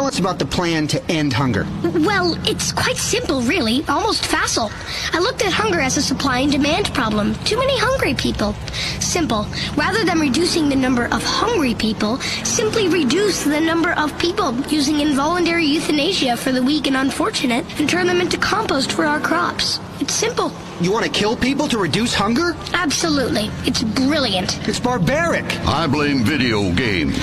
Tell us about the plan to end hunger. Well, it's quite simple, really. Almost facile. I looked at hunger as a supply and demand problem. Too many hungry people. Simple. Rather than reducing the number of hungry people, simply reduce the number of people using involuntary euthanasia for the weak and unfortunate and turn them into compost for our crops. It's simple. You want to kill people to reduce hunger? Absolutely. It's brilliant. It's barbaric. I blame video games.